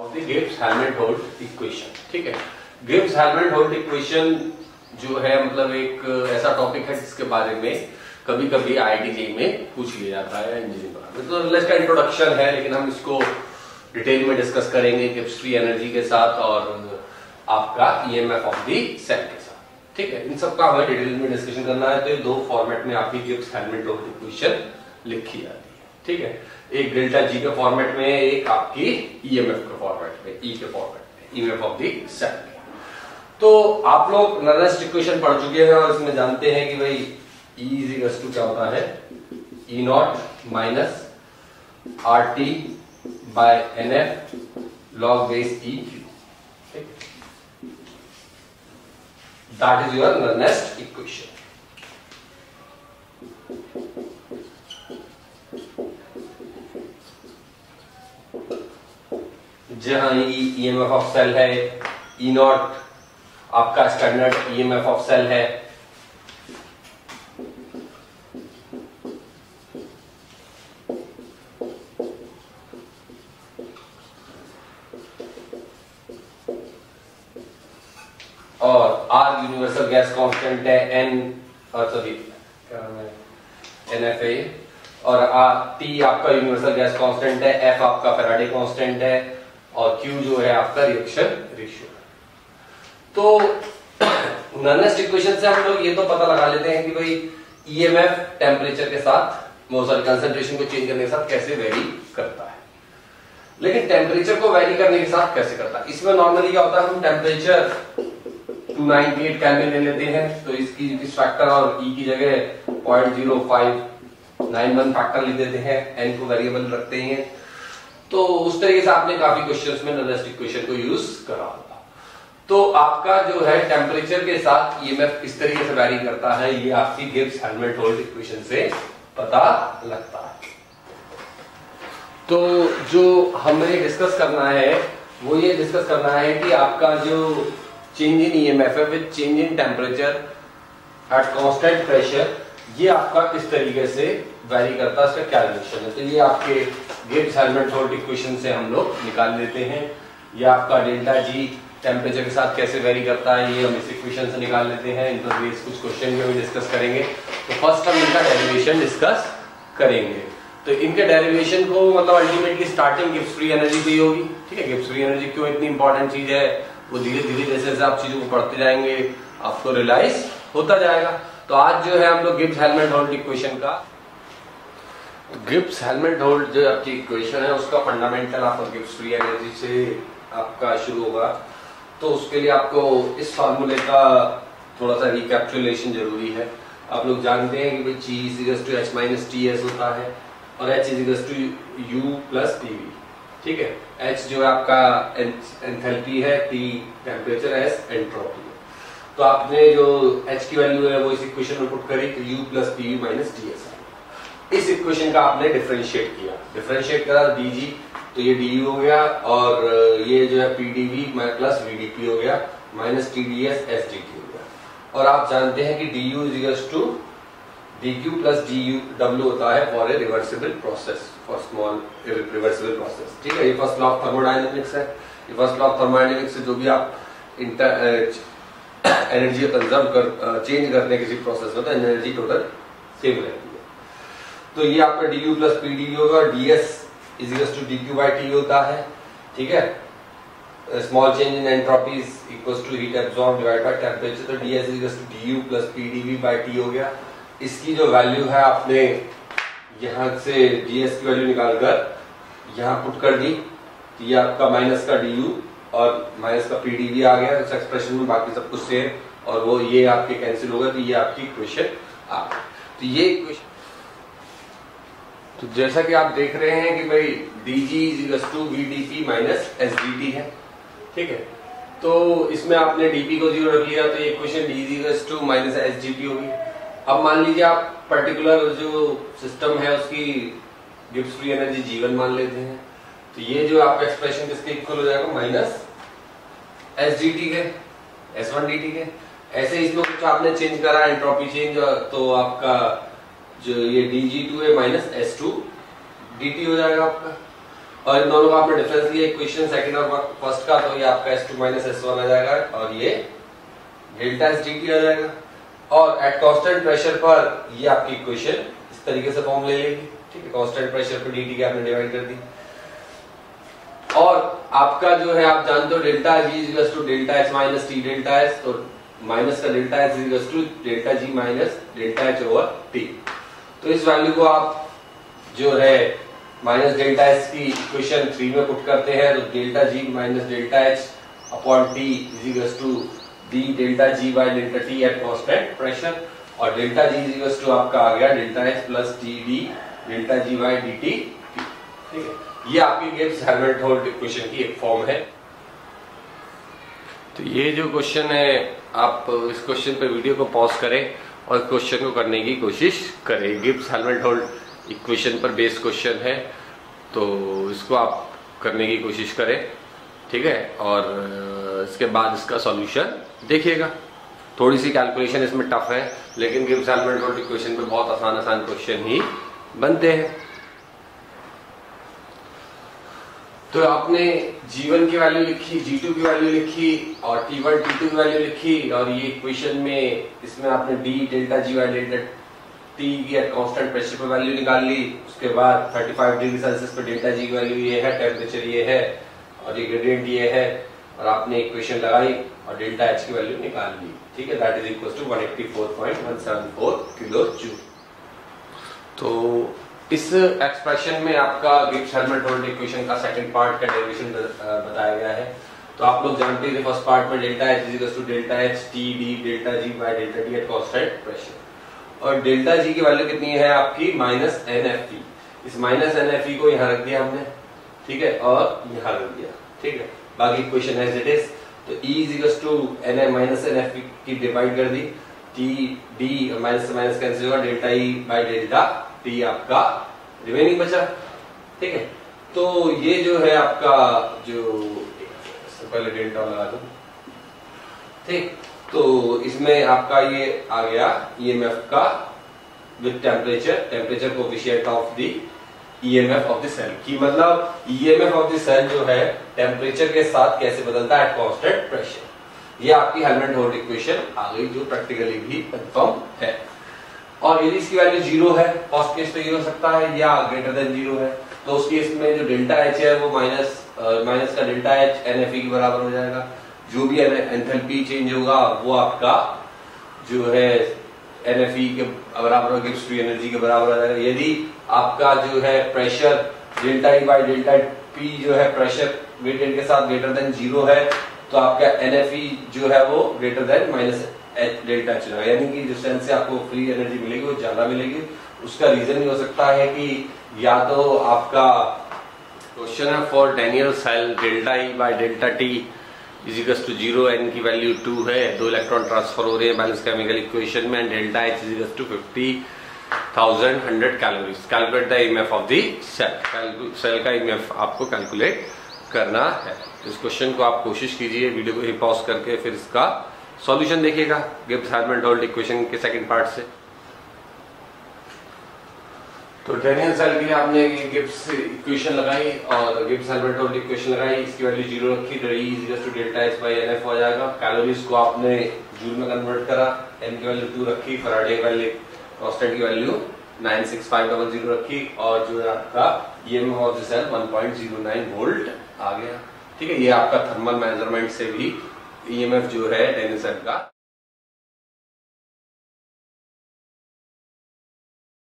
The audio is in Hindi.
Of the Gibbs Helmholtz equation ठीक है? गिब्स हेलमेट होल्ड इक्वेशन जो है मतलब एक ऐसा टॉपिक है जिसके बारे में कभी कभी आईआईटी में पूछ लिया जाता है इंजीनियरिंग तो इसका इंट्रोडक्शन है, लेकिन हम इसको डिटेल में डिस्कस करेंगे गिब्स फ्री एनर्जी के साथ और आपका ईएमएफ ऑफ़ दी सेल के साथ, ठीक है? इन सब का हमें डिटेल में डिस्कशन करना है तो ये दो फॉर्मेट में आपकी गिब्स हेलमेट होल्ड इक्वेशन लिखी जाती है। ठीक है? एक डेल्टा जी के फॉर्मेट में, एक आपकी ईएमएफ के फॉर्मेट में ई e के फॉर्मेट में ऑफ़ दी सेल तो आप लोग नरेस्ट इक्वेशन पढ़ चुके हैं और इसमें जानते हैं कि भाई ई इज़ टू क्या होता है? E naught minus R T by n F log base e Q that is your Nernst equation जहाँ ई ऑफ़ सेल है ई नॉट आपका standard E M F of cell है। और आर यूनिवर्सल गैस कांस्टेंट है एन और सॉरी एन एफ़ ए और टी आपका यूनिवर्सल गैस कांस्टेंट है एफ़ आपका फेराडे कांस्टेंट है। और Q जो है आपका रिएक्शन रेशियो तो नर्नेस्ट इक्वेशन से हम लोग ये तो पता लगा लेते हैं कि भाई ईएमएफ e टेम्परेचर के साथ सॉरी कंसेंट्रेशन को चेंज करने के साथ कैसे वेरी करता है। लेकिन टेम्परेचर को वेरी करने के साथ कैसे करता है? इसमें नॉर्मली क्या होता है, हम टेम्परेचर 298 केल्विन ले लेते हैं तो इसकी इस फैक्टर और ई e की जगह 0.0591 फैक्टर ले देते हैं एन को वेरिएबल रखते हैं। तो उस तरीके से आपने काफ़ी क्वेश्चंस में नरेस्ट इक्वेशन को यूज़ करा होगा। तो आपका जो है टेम्परेचर के साथ ईएमएफ किस तरीके से वैरी करता है, ये आपकी गिब्स हेलमेट होल्ड इक्वेशन से पता लगता है। तो जो हमें डिस्कस करना है, वो ये डिस्कस करना है कि आपका जो चेंज इन ईएमएफ है with change in temperature at constant pressure ये आपका किस तरीके से वेरी करता है, इसका क्या रिलेशन है? तो ये आपके गिब्स हेलमेट होल्ट इक्वेशन से हम लोग निकाल लेते हैं। ये आपका डेल्टा जी टेम्परेचर के साथ कैसे वेरी करता है, ये हम इस इक्वेशन से निकाल लेते हैं। इन पर कुछ क्वेश्चन भी डिस्कस करेंगे। तो फ़र्स्ट हम इनका डेरिवेशन डिस्कस करेंगे। तो इनके डेरिवेशन को मतलब अल्टीमेटली स्टार्टिंग गिफ्ट फ्री एनर्जी से होगी। ठीक है गिफ्ट फ्री एनर्जी क्यों इतनी इंपॉर्टेंट चीज़ है? वो धीरे धीरे जैसे जैसे आप चीज़ों को पढ़ते जाएँगे, आपको रियलाइज़ होता जाएगा। तो आज जो है हम लोग गिब्स हेलमेट होल्ड इक्वेशन का। गिब्स हेलमेट होल्ड जो आपकी इक्वेशन है, उसका फंडामेंटल आपका गिब्स फ्री एनर्जी से आपका शुरू होगा। तो उसके लिए आपको इस फार्मूले का थोड़ा सा रिकैप्चुलेशन ज़रूरी है। आप लोग जानते हैं कि भाई G is to H minus T S होता है और H is to U plus T V ठीक है? एच जो है आपका एंथैल्पी है टी टेम्परेचर एस एंट्रोपी तो आपने जो एच की वैल्यू है, वो इस इक्वेशन में पुट करी तो U plus T V minus T S इस इक्वेशन का आपने डिफ्रेंशिएट किया। डिफ्रेंशिएट करा डी तो ये डी हो गया, और ये जो है पीडीवी प्लस वीडीपी हो गया minus T D S S D T हो गया। और आप जानते हैं कि D U is to D Q plus D U W होता है for a reversible process for small reversible process ठीक है? ये फ़र्स्ट लॉ ऑफ़ थर्मोडाइनमिक्स है। ये फ़र्स्ट लॉ ऑफ़ थर्मोडाइनमिक्स से जो भी आप एनर्जी कंजर्व कर चेंज करने हैं किसी प्रोसेस में तो एनर्जी टोटल सेम रहती है। तो ये आपका D U plus P D होगा D S is to D Q by T होता है, ठीक है? Small change in entropy equal to heat absorb divide by temperature तो D S is to D U plus P D V by T हो गया। इसकी जो वैल्यू है आपने यहाँ से डी एस की वैल्यू निकालकर यहाँ पुट कर दी तो ये आपका माइनस का डी यू और माइनस का पी डी आ गया, इस एक्सप्रेशन में बाकी सब कुछ सेम और वो ये आपके कैंसिल होगा तो ये आपकी इक्वेशन आ तो ये इक्वेशन तो जैसा कि आप देख रहे हैं कि भाई D G is to V D P minus S D T है, ठीक है? तो इसमें आपने डीपी को ज़ीरो रख लिया तो ये equation D G is to minus S G T होगी। अब मान लीजिए आप पर्टिकुलर जो सिस्टम है, उसकी गिब्स फ्री एनर्जी जीवन मान लेते हैं। तो ये जो आपका एक्सप्रेशन किसके इक्वल हो जाएगा? माइनस एस डी टी के एस वन डी टी के। ऐसे इसमें कुछ आपने चेंज करा एंट्रोपी चेंज तो आपका जो ये डी जी टू है minus S two D T हो जाएगा आपका। और इन दोनों का आपने डिफरेंस लिया इक्वेशन सेकंड और फ़र्स्ट का तो ये आपका S two minus S one आ जाएगा और ये डेल्टा एस डी टी आ जाएगा। और एट कॉन्स्टेंट प्रेशर पर ये आपकी इक्वेशन इस तरीके से फॉर्म ले लेगी। ठीक है कॉन्स्टेंट प्रेशर पर डी टी के आपने डिवाइड कर दी। आपका जो है, आप जानते हो delta G is to delta H minus T delta S तो माइनस का delta H is to delta G minus delta H over T तो इस वैल्यू को आप जो है माइनस डेल्टा एच की इक्वेशन थ्री में पुट करते हैं तो delta G minus delta H upon T is to D delta G by delta T at constant pressure और डेल्टा जी इज़ टू आपका आ गया delta H plus T D delta G by D T ठीक है? ये आपकी गिब्स हेल्मेट होल्ड इक्वेशन की एक फॉर्म है। तो ये जो क्वेश्चन है, आप इस क्वेश्चन पे वीडियो को पॉज करें और क्वेश्चन को करने की कोशिश करें। गिब्स हेल्मेट होल्ड इक्वेशन पर बेस्ड क्वेश्चन है तो इसको आप करने की कोशिश करें, ठीक है? और इसके बाद इसका सॉल्यूशन देखिएगा। थोड़ी सी कैलकुलेशन इसमें टफ है, लेकिन गिब्स हेल्मेट होल्ड इक्वेशन पे बहुत आसान आसान क्वेश्चन ही बनते हैं। तो आपने G1 की वैल्यू लिखी G2 की वैल्यू लिखी, और T1 T2 की वैल्यू लिखी, और ये इक्वेशन में, इसमें आपने D delta G by delta T की कांस्टेंट प्रेशर पर वैल्यू निकाल ली उसके बाद 35 डिग्री सेल्सियस पर डेल्टा जी की वैल्यू ये है टेम्परेचर ये है, और ये ग्रेडियंट ये है, और आपने इक्वेशन लगाई, और डेल्टा एच की वैल्यू निकाल ली। ठीक है? That is equal to 184.174 kilo joule. तो इस एक्सप्रेशन में आपका गिब्स होल्ड इक्वेशन का सेकंड पार्ट का डेरिवेशन बताया गया है। तो आप लोग जानते थे फ़र्स्ट पार्ट में delta H is to delta H T D delta G by delta T at constant pressure और डेल्टा जी की वैल्यू कितनी है आपकी? माइनस एन एफ़ ई इस माइनस एन एफ़ ई को यहाँ रख दिया हमने, ठीक है? और यहाँ रख दिया, ठीक है? बाकी इक्वेशन एज इट इज़ तो E is to N A minus N F की डिवाइड कर दी। T D minus minus cancel होगा delta E by delta T आपका रिमेनिंग बचा। ठीक है? तो ये जो है आपका जो पहले डेल्टा लगा दो। ठीक? तो इसमें आपका ये आ गया ईएमएफ का with temperature temperature coefficient of the EMF of the cell की मतलब ईएमएफ ऑफ़ द सेल जो है टेम्परेचर के साथ कैसे बदलता है? एट कांस्टेंट प्रेशर ये आपकी हेलमेट होल्ड इक्वेशन आ गई, जो प्रैक्टिकली भी कंफर्म है। और यदि इसकी वैल्यू ज़ीरो है फ़र्स्ट केस तो ये हो सकता है, या ग्रेटर देन ज़ीरो है तो उस केस में जो डेल्टा एच है, वो माइनस माइनस का डेल्टा एच एन एफ़ के बराबर हो जाएगा। जो भी एंथैल्पी चेंज होगा, वो आपका जो है एन एफ़ के बराबर होगा फ्री एनर्जी के बराबर हो जाएगा। यदि आपका जो है pressure delta E by delta P जो है प्रेशर ग्रेडियंट के साथ ग्रेटर देन ज़ीरो है तो आपका एनएफई जो है वो greater than minus H delta H लगा यानी कि डिस्टेंस से आपको फ्री एनर्जी मिलेगी, वो ज़्यादा मिलेगी। उसका रीजन ये हो सकता है कि या तो आपका क्वेश्चन है for Daniel cell delta E by delta T इजिकस to zero N की वैल्यू टू है, दो इलेक्ट्रॉन ट्रांसफ़र हो रहे हैं बैलेंस केमिकल इक्वेशन में delta H इजिकस to fifty thousand hundred calories calculate the EMF of the cell cell का इमेफ आपको कैलकुलेट करना है। इस क्वेश्चन को आप कोशिश कीजिए वीडियो को ही पॉज करके, फिर इसका सॉल्यूशन देखिएगा गिब्स हार्मन डोल्ट इक्वेशन के सेकंड पार्ट से। तो टेनियन सेल के लिए आपने गिब्स इक्वेशन लगाई और गिब्स हेल्मेट इक्वेशन लगाई, इसकी वैल्यू ज़ीरो रखी E is to delta H by N F हो जाएगा। कैलोरीज को आपने जूल में कन्वर्ट करा एन की वैल्यू टू रखी फराडे की वैल्यू कांस्टेंट की value nine six five double zero रखी और जो है आपका E M of the cell one point zero nine volt आ गया। ठीक है, ये आपका थर्मल मेज़रमेंट से भी ईएमएफ जो है टेनिसन का